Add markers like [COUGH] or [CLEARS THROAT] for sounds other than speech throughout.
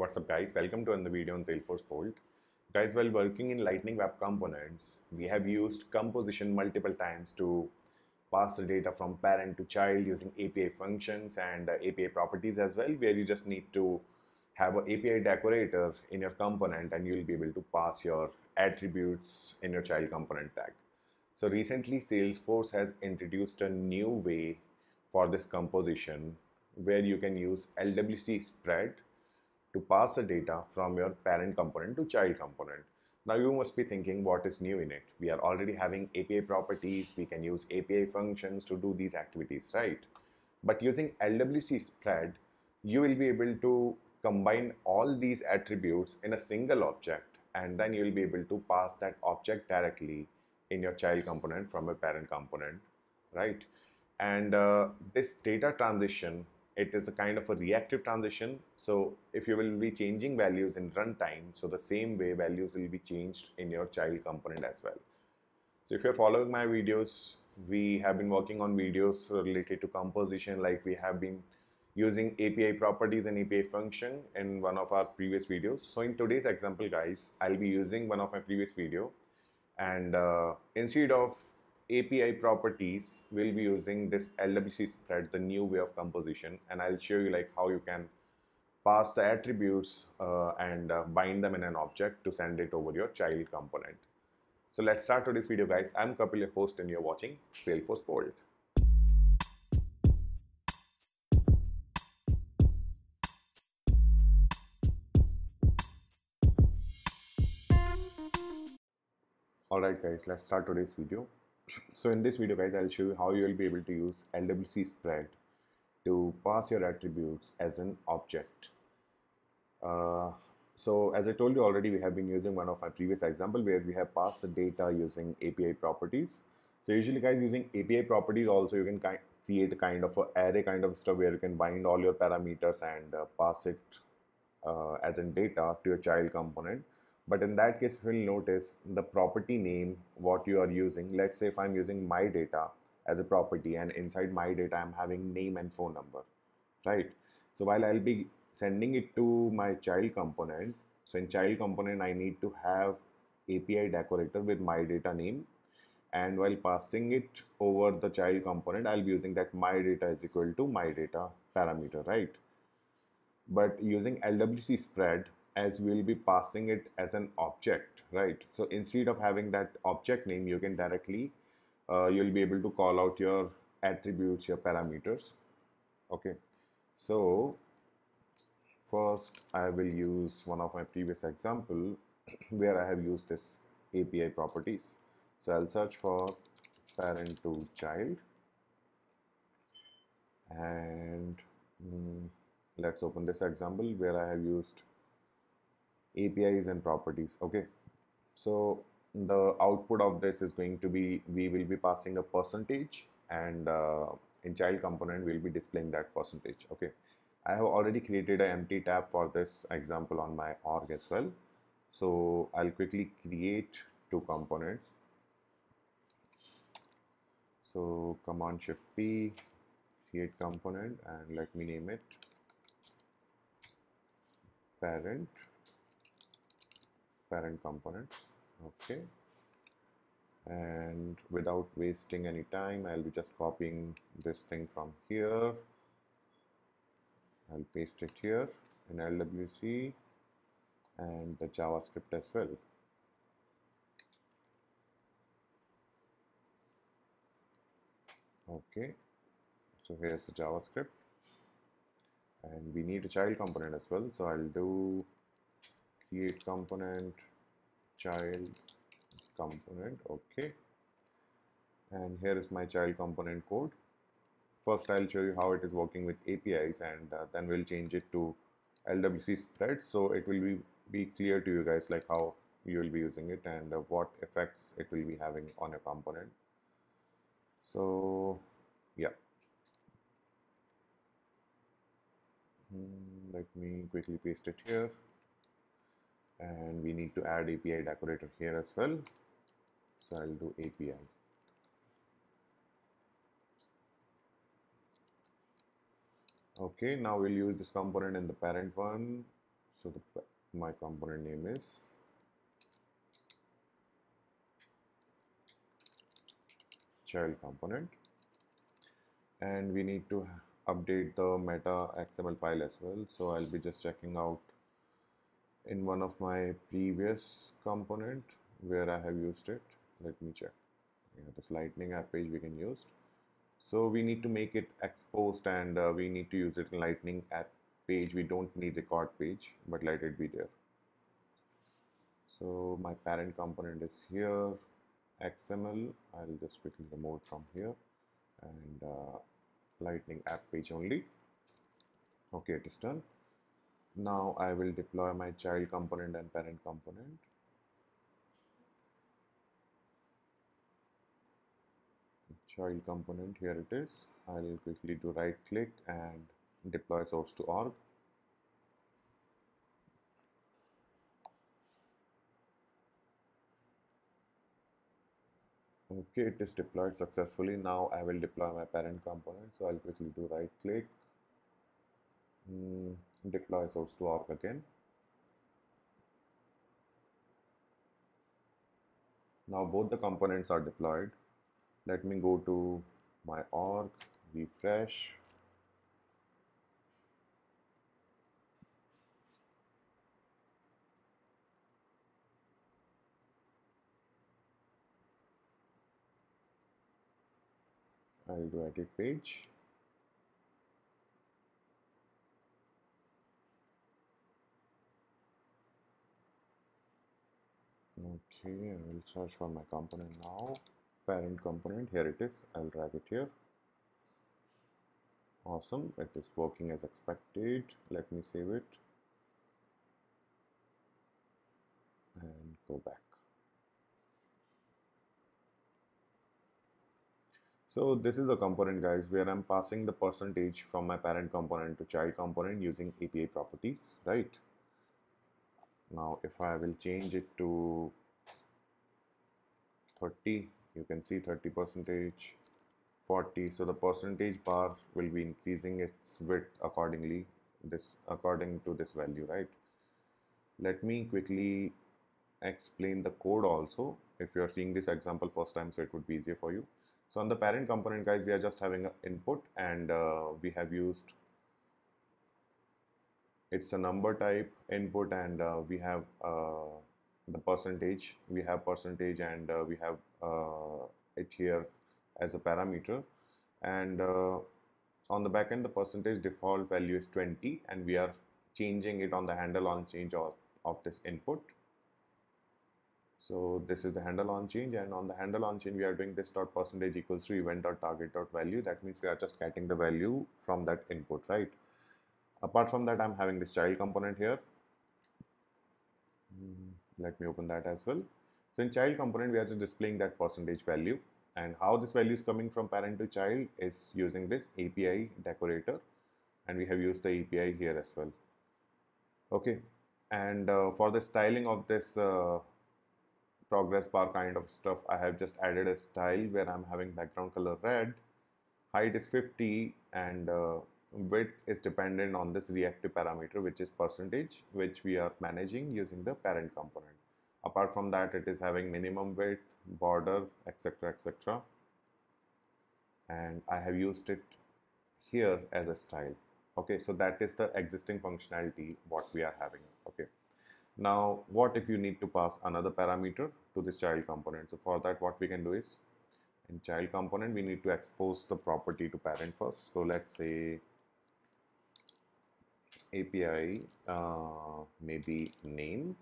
what's up guys? Welcome to another video on Salesforce Bolt. Guys, while working in Lightning Web Components, we have used composition multiple times to pass the data from parent to child using API functions and uh, API properties as well, where you just need to have an API decorator in your component and you'll be able to pass your attributes in your child component tag. So recently Salesforce has introduced a new way for this composition where you can use LWC spread to pass the data from your parent component to child component. Now you must be thinking what is new in it. We are already having API properties, we can use API functions to do these activities, right? But using LWC spread, you will be able to combine all these attributes in a single object and then you will be able to pass that object directly in your child component from a parent component, right? And uh, this data transition it is a kind of a reactive transition. So if you will be changing values in runtime, so the same way values will be changed in your child component as well. So if you're following my videos, we have been working on videos related to composition like we have been using API properties and API function in one of our previous videos. So in today's example guys, I'll be using one of my previous video and uh, instead of API properties, we'll be using this LWC spread, the new way of composition, and I'll show you like how you can pass the attributes uh, and uh, bind them in an object to send it over your child component. So let's start today's video guys. I'm Kapil, your host and you're watching Salesforce Bolt. Alright guys, let's start today's video so in this video guys I'll show you how you will be able to use LWC spread to pass your attributes as an object. Uh, so as I told you already we have been using one of my previous example where we have passed the data using API properties. So usually guys using API properties also you can create a kind of a array kind of stuff where you can bind all your parameters and uh, pass it uh, as in data to your child component but in that case, if you'll notice the property name, what you are using, let's say if I'm using my data as a property and inside my data, I'm having name and phone number, right? So while I'll be sending it to my child component, so in child component, I need to have API decorator with my data name. And while passing it over the child component, I'll be using that my data is equal to my data parameter, right? But using LWC spread, as we'll be passing it as an object, right? So instead of having that object name, you can directly, uh, you'll be able to call out your attributes, your parameters. Okay, so first I will use one of my previous example [CLEARS THROAT] where I have used this API properties. So I'll search for parent to child and mm, let's open this example where I have used APIs and properties okay? So the output of this is going to be we will be passing a percentage and uh, in child component we'll be displaying that percentage okay? I have already created an empty tab for this example on my org as well. So I'll quickly create two components. So command shift P create component and let me name it. Parent parent component okay? And without wasting any time I'll be just copying this thing from here. I'll paste it here in LWC and the JavaScript as well. Okay so here's the JavaScript. And we need a child component as well so I'll do create component child component okay. And here is my child component code. First I'll show you how it is working with APIs and uh, then we'll change it to LWC spread. So it will be, be clear to you guys like how you will be using it and uh, what effects it will be having on your component. So yeah. Hmm, let me quickly paste it here and we need to add API decorator here as well. So I'll do API okay now we'll use this component in the parent one. So the my component name is child component. And we need to update the meta xml file as well. So i'll be just checking out in one of my previous component where i have used it. Let me check. Yeah, this lightning app page we can use. So we need to make it exposed and uh, we need to use it in lightning app page. We don't need record page but let it be there. So my parent component is here xml i'll just quickly remove from here. And uh, lightning app page only. Okay it is done now i will deploy my child component and parent component. Child component here it is. I'll quickly do right click and deploy source to org. Okay it is deployed successfully. Now I will deploy my parent component. So I'll quickly do right click mm, deploy source to org again. Now both the components are deployed. Let me go to my org refresh. I'll do edit page okay I will search for my component now. Parent component here it is. I'll drag it here. Awesome. It is working as expected. Let me save it. And go back. So this is the component guys where I'm passing the percentage from my parent component to child component using API properties, right? Now if I will change it to 30, you can see 30 percentage, 40. So the percentage bar will be increasing its width accordingly, this according to this value, right? Let me quickly explain the code also if you're seeing this example first time so it would be easier for you so on the parent component guys, we are just having an input and uh, we have used, it's a number type input and uh, we have uh, the percentage, we have percentage and uh, we have uh, it here as a parameter. And uh, on the backend, the percentage default value is 20 and we are changing it on the handle on change of, of this input so this is the handle on change and on the handle on change we are doing this dot percentage equals to event dot target dot value. That means we are just getting the value from that input, right? Apart from that, I'm having this child component here. Hmm, let me open that as well. So in child component, we are just displaying that percentage value and how this value is coming from parent to child is using this API decorator and we have used the API here as well. Okay, and uh, for the styling of this uh, progress bar kind of stuff I have just added a style where I'm having background color red height is 50 and uh, width is dependent on this reactive parameter which is percentage which we are managing using the parent component. Apart from that it is having minimum width border etc etc and I have used it here as a style. Okay so that is the existing functionality what we are having. Okay. Now, what if you need to pass another parameter to this child component? So for that, what we can do is in child component, we need to expose the property to parent first. So let's say API uh, maybe name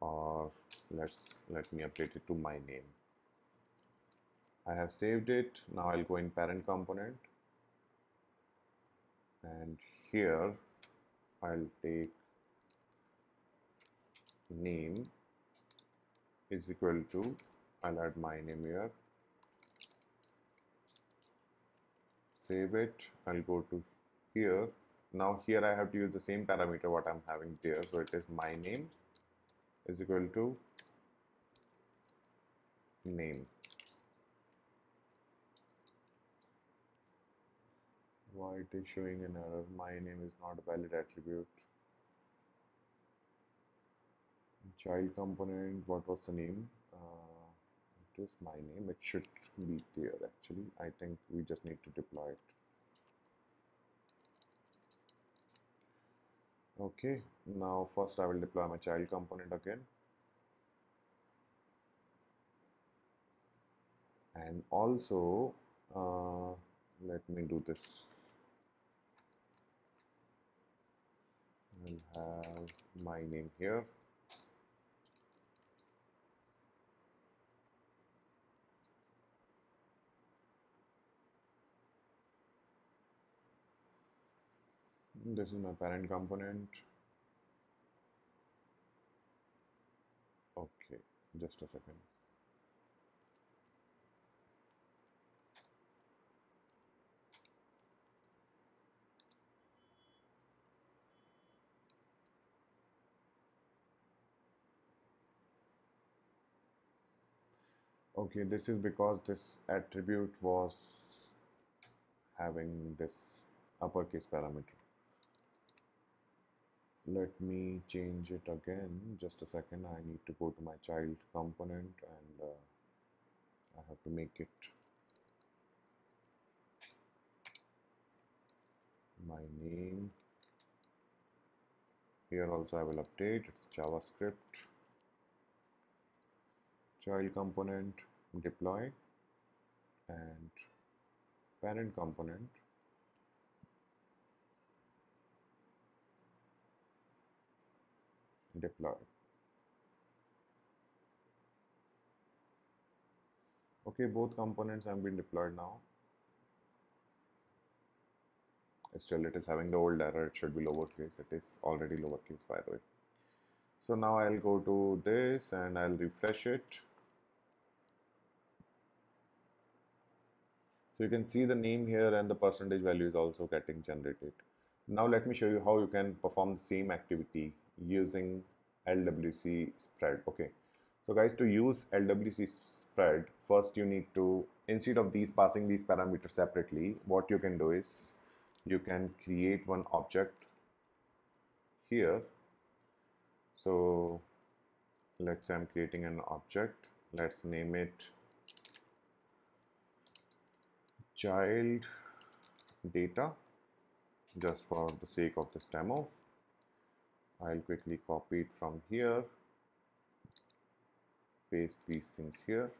or let's let me update it to my name. I have saved it. Now I'll go in parent component and here I'll take name is equal to I'll add my name here save it I'll go to here. Now here I have to use the same parameter what I'm having there. So it is my name is equal to name. Why it is showing an error? My name is not a valid attribute. Child component what was the name? Uh, it is my name. It should be there actually. I think we just need to deploy it okay now first I will deploy my child component again. And also uh, let me do this. I'll have my name here this is my parent component. Okay just a second. Okay this is because this attribute was having this uppercase parameter let me change it again. Just a second I need to go to my child component and uh, I have to make it my name. Here also I will update. It's JavaScript. Child component deploy and parent component deploy. Okay, both components have been deployed now. Still, it is having the old error. It should be lowercase. It is already lowercase, by the way. So now I'll go to this and I'll refresh it. So you can see the name here and the percentage value is also getting generated. Now let me show you how you can perform the same activity using LWC spread. Okay, so guys, to use LWC spread, first you need to, instead of these passing these parameters separately, what you can do is you can create one object here. So let's say I'm creating an object. Let's name it child data just for the sake of this demo I'll quickly copy it from here. Paste these things here.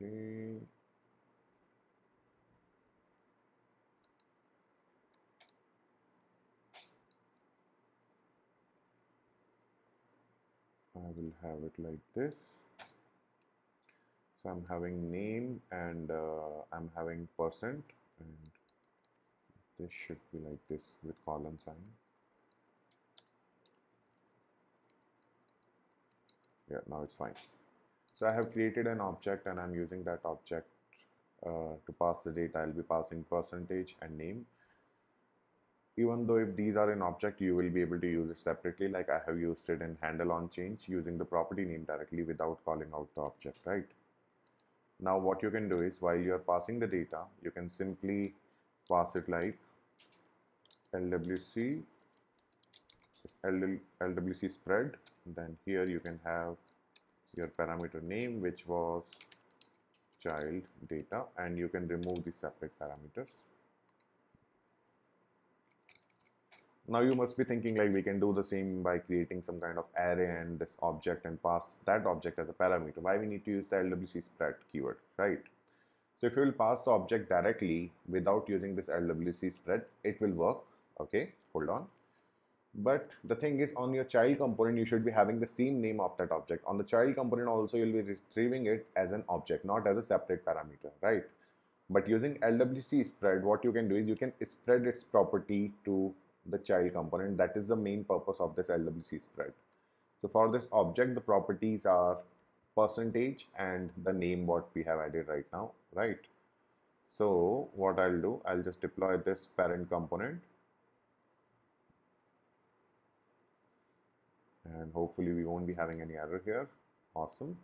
Okay. I will have it like this. So I'm having name and uh, I'm having percent and this should be like this with colon sign. Yeah now it's fine. So I have created an object and I'm using that object uh, to pass the data. I'll be passing percentage and name. Even though if these are an object you will be able to use it separately. Like I have used it in handle on change using the property name directly without calling out the object right now what you can do is while you are passing the data, you can simply pass it like LWC, LWC spread. Then here you can have your parameter name, which was child data, and you can remove the separate parameters. Now you must be thinking like we can do the same by creating some kind of array and this object and pass that object as a parameter. Why we need to use the LWC spread keyword, right? So if you will pass the object directly without using this LWC spread, it will work. Okay, hold on. But the thing is on your child component, you should be having the same name of that object. On the child component also, you'll be retrieving it as an object, not as a separate parameter, right? But using LWC spread, what you can do is you can spread its property to the child component. That is the main purpose of this LWC spread. So for this object, the properties are percentage and the name what we have added right now, right? So what I'll do, I'll just deploy this parent component. And hopefully we won't be having any error here. Awesome.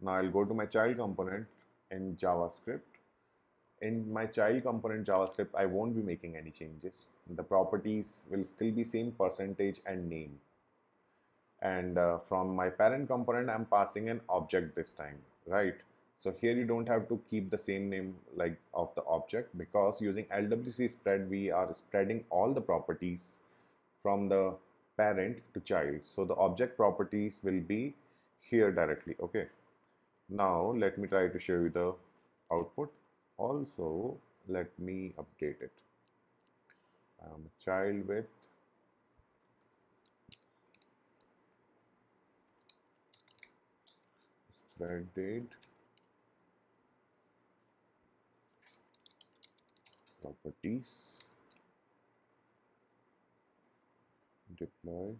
Now I'll go to my child component in JavaScript. In my child component JavaScript, I won't be making any changes. The properties will still be same percentage and name. And uh, from my parent component, I'm passing an object this time, right? So here you don't have to keep the same name like of the object because using LWC spread, we are spreading all the properties from the parent to child. So the object properties will be here directly, okay? Now let me try to show you the output. Also, let me update it. Um, child with spread date properties deploy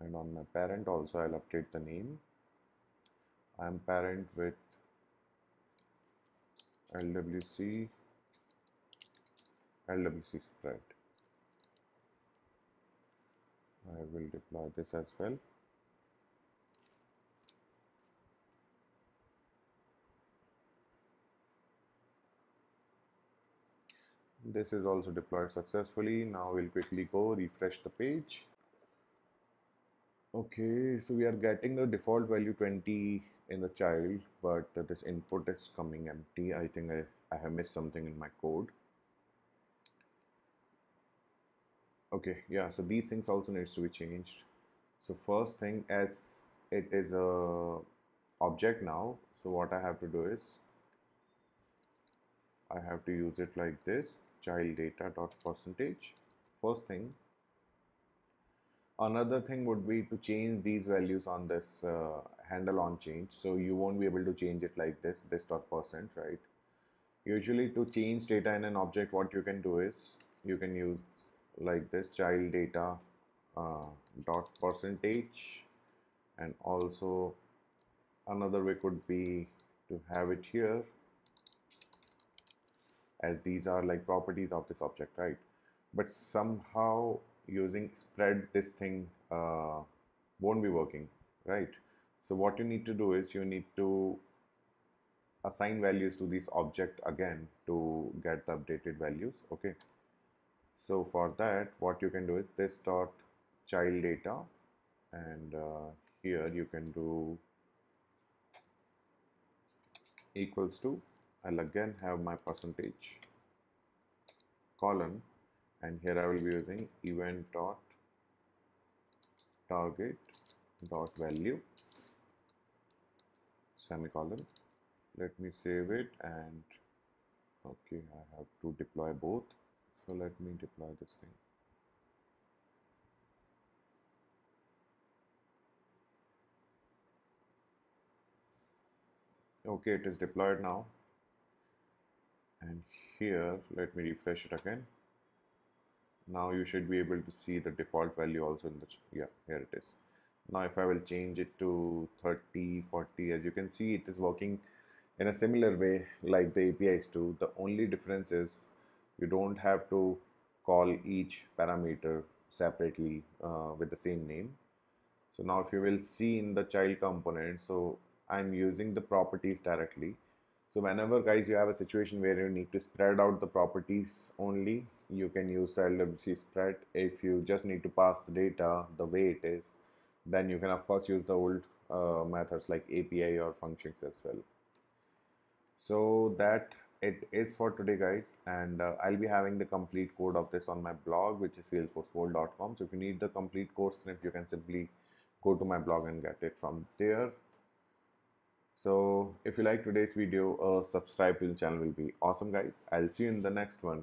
and on my parent also I'll update the name I'm parent with LWC LWC spread I will deploy this as well. This is also deployed successfully. Now we'll quickly go refresh the page. Okay so we are getting the default value 20 in the child but uh, this input is coming empty. I think I, I have missed something in my code. Okay yeah so these things also needs to be changed. So first thing as it is a object now so what I have to do is I have to use it like this child data dot percentage. First thing another thing would be to change these values on this uh, handle on change. So you won't be able to change it like this this dot percent right? Usually to change data in an object what you can do is you can use like this child data uh, dot percentage. And also another way could be to have it here as these are like properties of this object right? But somehow using spread this thing uh, won't be working right? So what you need to do is you need to assign values to this object again to get the updated values okay? So for that what you can do is this dot child data and uh, here you can do equals to I'll again have my percentage colon and here I will be using event dot target dot value semicolon. Let me save it and okay I have to deploy both. So let me deploy this thing. Okay it is deployed now. And here let me refresh it again now you should be able to see the default value also in the yeah here it is. Now if I will change it to 30 40 as you can see it is working in a similar way like the APIs do. The only difference is you don't have to call each parameter separately uh, with the same name. So now if you will see in the child component so I'm using the properties directly. So whenever guys you have a situation where you need to spread out the properties only, you can use the LWC spread. If you just need to pass the data the way it is, then you can of course use the old uh, methods like API or functions as well. So that it is for today guys and uh, I'll be having the complete code of this on my blog which is salesforcebolt.com. So if you need the complete code snippet you can simply go to my blog and get it from there so if you like today's video, uh, subscribe to the channel will be awesome guys. I'll see you in the next one.